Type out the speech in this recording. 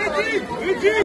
Иди! Иди!